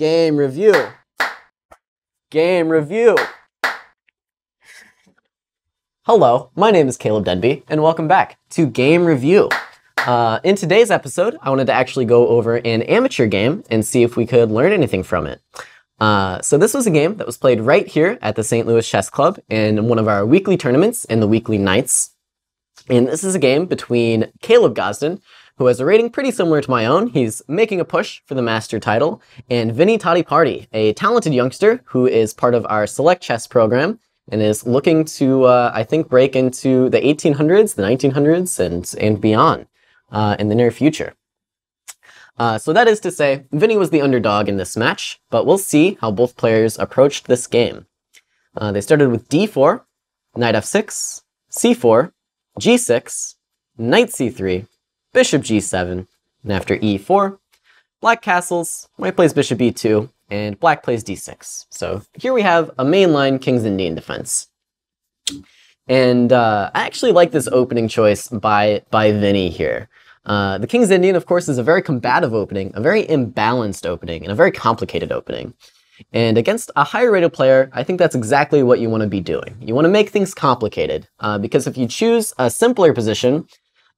Game review. Game review. Hello, my name is Caleb Denby, and welcome back to Game Review. Uh, in today's episode, I wanted to actually go over an amateur game and see if we could learn anything from it. Uh, so this was a game that was played right here at the St. Louis Chess Club in one of our weekly tournaments in the weekly Knights. And this is a game between Kaleb Gosdin, who has a rating pretty similar to my own. He's making a push for the master title, and Vinee Party, a talented youngster who is part of our select chess program and is looking to, uh, I think, break into the 1800s, the 1900s, and, and beyond uh, in the near future. Uh, so that is to say, Vinee was the underdog in this match, but we'll see how both players approached this game. Uh, they started with d4, knight f6, c4, g6, knight c3, bishop g7, and after e4, black castles, white plays bishop e2, and black plays d6. So here we have a mainline King's Indian defense. And uh, I actually like this opening choice by, by Vinee here. Uh, the King's Indian, of course, is a very combative opening, a very imbalanced opening, and a very complicated opening. And against a higher rated player, I think that's exactly what you want to be doing. You want to make things complicated, uh, because if you choose a simpler position,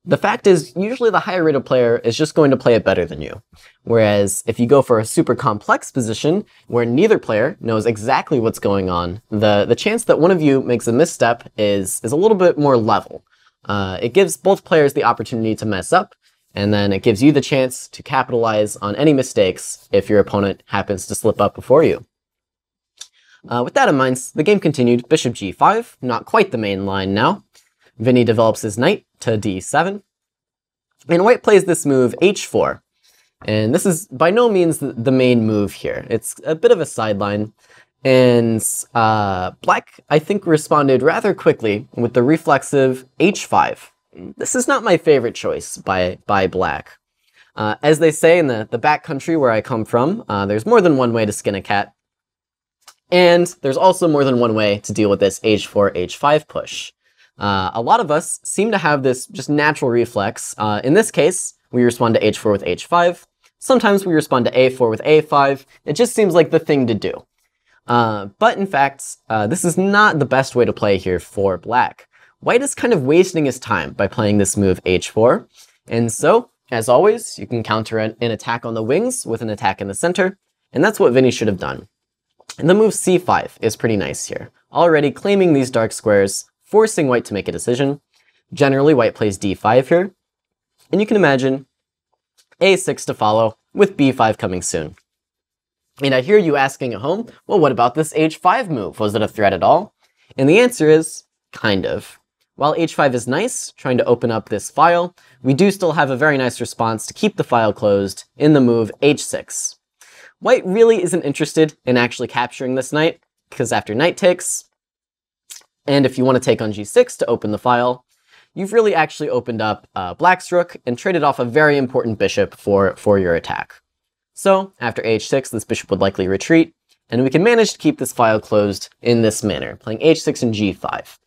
the fact is, usually the higher rated player is just going to play it better than you. Whereas if you go for a super complex position where neither player knows exactly what's going on, the, the chance that one of you makes a misstep is, is a little bit more level. Uh, it gives both players the opportunity to mess up, and then it gives you the chance to capitalize on any mistakes if your opponent happens to slip up before you. Uh, with that in mind, the game continued, bishop g5, not quite the main line now. Vinee develops his knight to d7, and white plays this move h4. And this is by no means the main move here. It's a bit of a sideline. And uh, black, I think, responded rather quickly with the reflexive h5. This is not my favorite choice by, by black. Uh, as they say in the, the back country where I come from, uh, there's more than one way to skin a cat. And there's also more than one way to deal with this h4, h5 push. Uh, a lot of us seem to have this just natural reflex. Uh, in this case, we respond to h4 with h5. Sometimes we respond to a4 with a5. It just seems like the thing to do. Uh, but in fact, uh, this is not the best way to play here for black. White is kind of wasting his time by playing this move h4. And so, as always, you can counter an, an attack on the wings with an attack in the center. And that's what Vinee should have done. And the move c5 is pretty nice here, already claiming these dark squares, forcing white to make a decision. Generally, white plays d5 here. And you can imagine a6 to follow, with b5 coming soon. And I hear you asking at home, well, what about this h5 move? Was it a threat at all? And the answer is, kind of. While h5 is nice, trying to open up this file, we do still have a very nice response to keep the file closed in the move h6. White really isn't interested in actually capturing this knight, because after knight takes, and if you want to take on g6 to open the file, you've really actually opened up uh, black's rook and traded off a very important bishop for, for your attack. So after h6, this bishop would likely retreat, and we can manage to keep this file closed in this manner, playing h6 and g5.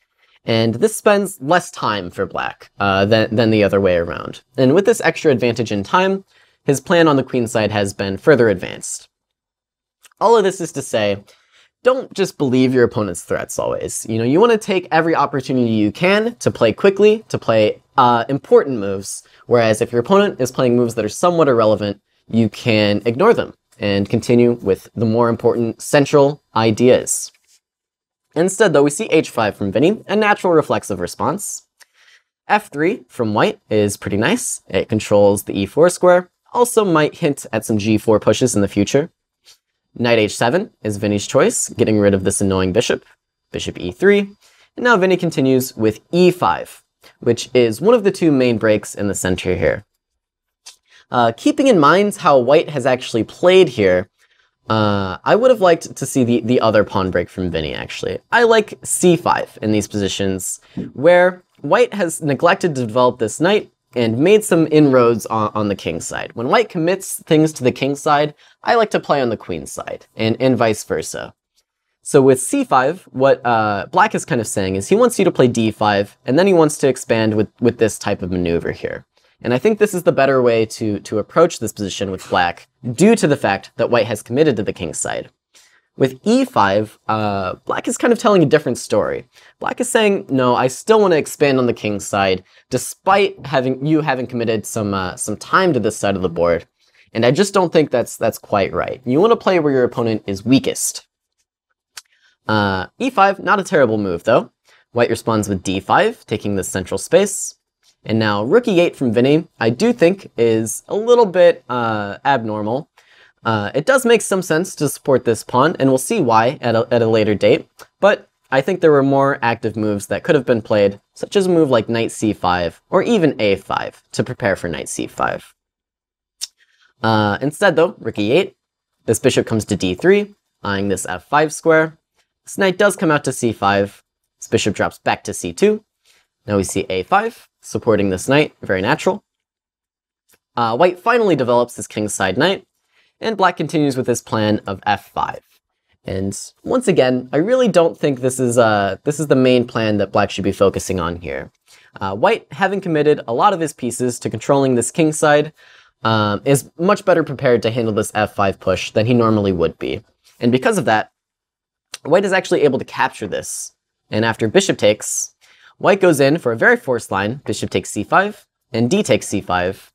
And this spends less time for black uh, than, than the other way around. And with this extra advantage in time, his plan on the queen side has been further advanced. All of this is to say, don't just believe your opponent's threats always. You know, you want to take every opportunity you can to play quickly, to play uh, important moves, whereas if your opponent is playing moves that are somewhat irrelevant, you can ignore them and continue with the more important central ideas. Instead, though, we see h5 from Vinee, a natural reflexive response. f3 from white is pretty nice. It controls the e4 square, also might hint at some g4 pushes in the future. Knight h7 is Vinee's choice, getting rid of this annoying bishop. Bishop e3. And now Vinee continues with e5, which is one of the two main breaks in the center here. Uh, keeping in mind how white has actually played here, uh, I would have liked to see the, the other pawn break from Vinee, actually. I like c5 in these positions, where white has neglected to develop this knight, and made some inroads on, on, the king side. When white commits things to the king side, I like to play on the queen side, and, and vice versa. So with c5, what uh, black is kind of saying is he wants you to play d5, and then he wants to expand with, with this type of maneuver here. And I think this is the better way to, to approach this position with black, due to the fact that white has committed to the king's side. With e5, uh, black is kind of telling a different story. Black is saying, no, I still want to expand on the king's side, despite having you having committed some uh, some time to this side of the board. And I just don't think that's that's quite right. You want to play where your opponent is weakest. Uh, e5, not a terrible move though. White responds with d5, taking the central space. And now rook e8 from Vinny, I do think is a little bit uh, abnormal. Uh, it does make some sense to support this pawn, and we'll see why at a, at a later date, but I think there were more active moves that could have been played, such as a move like knight c5, or even a5, to prepare for knight c5. Uh, instead though, rook e8, this bishop comes to d3, eyeing this f5 square. This knight does come out to c5, this bishop drops back to c2. Now we see a5, supporting this knight, very natural. Uh, white finally develops this kingside knight, and black continues with his plan of f5. And once again, I really don't think this is, uh, this is the main plan that black should be focusing on here. Uh, white, having committed a lot of his pieces to controlling this king side, um, is much better prepared to handle this f5 push than he normally would be. And because of that, white is actually able to capture this. And after bishop takes, white goes in for a very forced line, bishop takes c5, and d takes c5.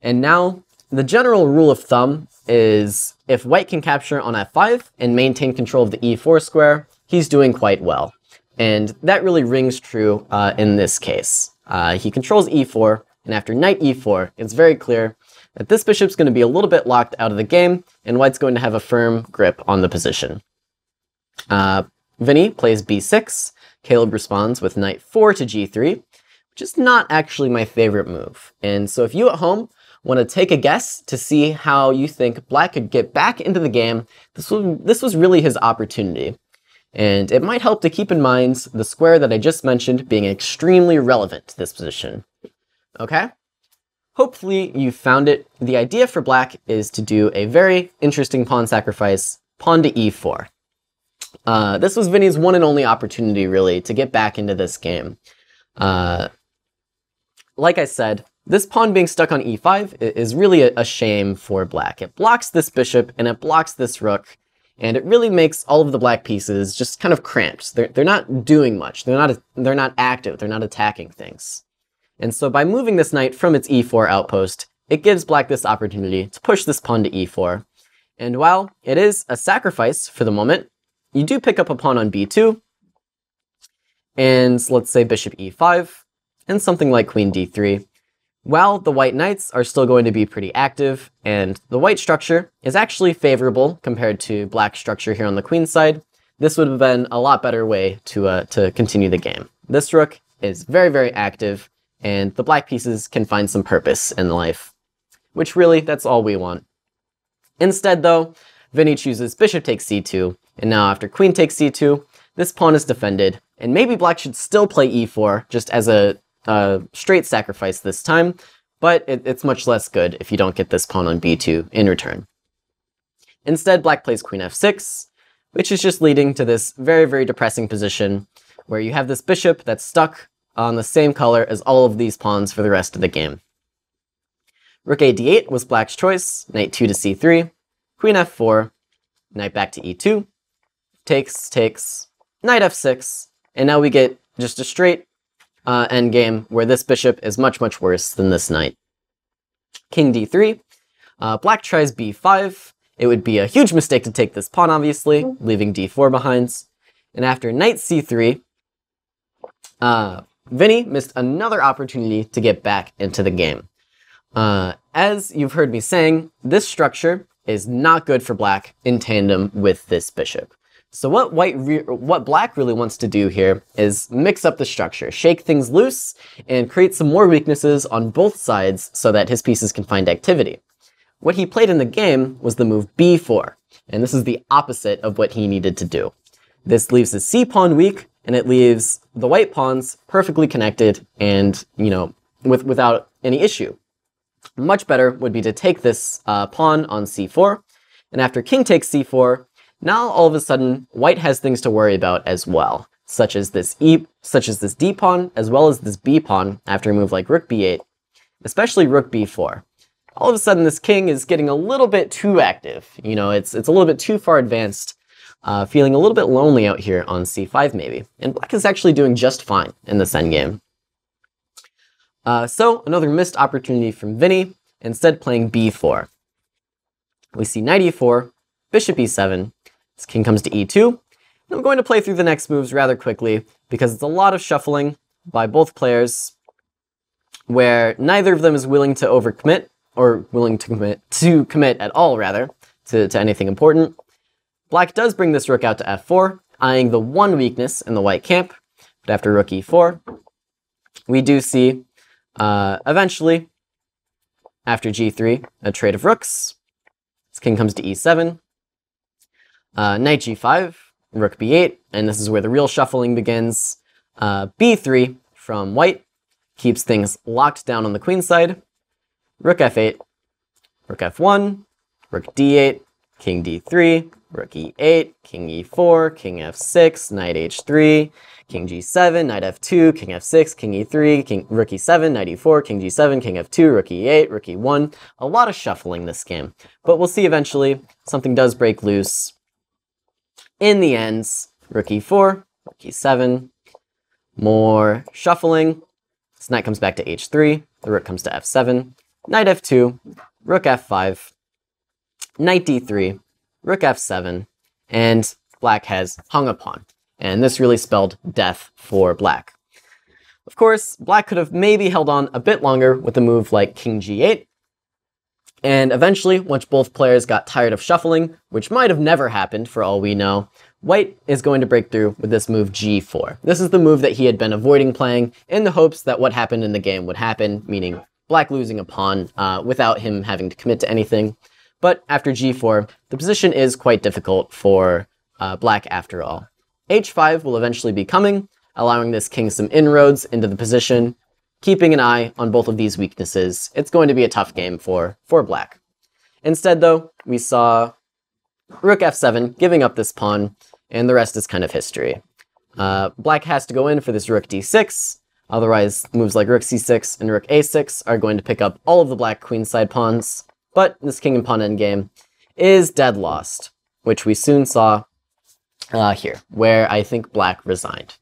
And now the general rule of thumb is if white can capture on f5 and maintain control of the e4 square, he's doing quite well. And that really rings true uh, in this case. Uh, he controls e4, and after knight e4, it's very clear that this bishop's going to be a little bit locked out of the game, and white's going to have a firm grip on the position. Uh, Vinee plays b6, Kaleb responds with knight 4 to g3, which is not actually my favorite move. And so if you at home want to take a guess to see how you think Black could get back into the game, this was, this was really his opportunity. And it might help to keep in mind the square that I just mentioned being extremely relevant to this position. Okay? Hopefully you found it. The idea for black is to do a very interesting pawn sacrifice, pawn to e4. Uh, this was Vinee's one and only opportunity, really, to get back into this game. Uh, like I said, this pawn being stuck on e5 is really a, shame for black. It blocks this bishop and it blocks this rook, and it really makes all of the black pieces just kind of cramped. They're, they're not doing much. They're not, they're not active. They're not attacking things. And so by moving this knight from its e4 outpost, it gives black this opportunity to push this pawn to e4. And while it is a sacrifice for the moment, you do pick up a pawn on b2, and let's say bishop e5, and something like queen d3, while the white knights are still going to be pretty active, and the white structure is actually favorable compared to black structure here on the queen side, this would have been a lot better way to, uh, to continue the game. This rook is very, very active, and the black pieces can find some purpose in life. Which really, that's all we want. Instead though, Vinee chooses bishop takes c2, and now after queen takes c2, this pawn is defended, and maybe black should still play e4, just as a uh, straight sacrifice this time, but it, it's much less good if you don't get this pawn on b2 in return. Instead, black plays queen f6, which is just leading to this very, very depressing position where you have this bishop that's stuck on the same color as all of these pawns for the rest of the game. Rook a d8 was black's choice, knight 2 to c3, queen f4, knight back to e2, takes, takes, knight f6, and now we get just a straight uh, endgame where this bishop is much, much worse than this knight. King d3. Uh, black tries b5. It would be a huge mistake to take this pawn, obviously, leaving d4 behind. And after knight c3, uh, Vinee missed another opportunity to get back into the game. Uh, as you've heard me saying, this structure is not good for black in tandem with this bishop. So what white, what black really wants to do here is mix up the structure, shake things loose, and create some more weaknesses on both sides so that his pieces can find activity. What he played in the game was the move b4, and this is the opposite of what he needed to do. This leaves his c-pawn weak, and it leaves the white pawns perfectly connected and, you know, with, without any issue. Much better would be to take this uh, pawn on c4, and after king takes c4, now all of a sudden, white has things to worry about as well, such as this e, such as this d pawn, as well as this b pawn after a move like rook b8. especially rook b4. All of a sudden, this king is getting a little bit too active. You know, it's, it's a little bit too far advanced, uh, feeling a little bit lonely out here on c5 maybe. And black is actually doing just fine in this endgame. Uh, so, another missed opportunity from Vinee, instead playing b4. We see knight e4, bishop e7, this king comes to e2, I'm going to play through the next moves rather quickly because it's a lot of shuffling by both players where neither of them is willing to overcommit, or willing to commit, to commit at all rather, to, to anything important. Black does bring this rook out to f4, eyeing the one weakness in the white camp, but after rook e4, we do see, uh, eventually, after g3, a trade of rooks. This king comes to e7, uh, knight g5, rook b8, and this is where the real shuffling begins. Uh, b3 from white keeps things locked down on the queen side. Rook f8, rook f1, rook d8, king d3, rook e8, king e4, king f6, knight h3, king g7, knight f2, king f6, king e3, king, rook e7, knight e4, king g7, king f2, rook e8, rook e1. A lot of shuffling this game, but we'll see eventually something does break loose. In the ends, rook e4, rook e7, more shuffling. This knight comes back to h3, the rook comes to f7, knight f2, rook f5, knight d3, rook f7, and black has hung a pawn. And this really spelled death for black. Of course, black could have maybe held on a bit longer with a move like king g8, and eventually, once both players got tired of shuffling, which might have never happened for all we know, White is going to break through with this move g4. This is the move that he had been avoiding playing in the hopes that what happened in the game would happen, meaning black losing a pawn uh, without him having to commit to anything. But after g4, the position is quite difficult for uh, black after all. h5 will eventually be coming, allowing this king some inroads into the position, keeping an eye on both of these weaknesses. It's going to be a tough game for, for black. Instead, though, we saw rook f7 giving up this pawn, and the rest is kind of history. Uh, black has to go in for this rook d6, otherwise moves like rook c6 and rook a6 are going to pick up all of the black queenside pawns, but this king and pawn endgame is dead lost, which we soon saw uh, here, where I think black resigned.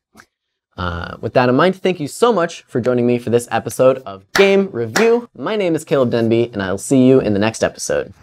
Uh, with that in mind, thank you so much for joining me for this episode of Game Review. My name is Caleb Denby, and I'll see you in the next episode.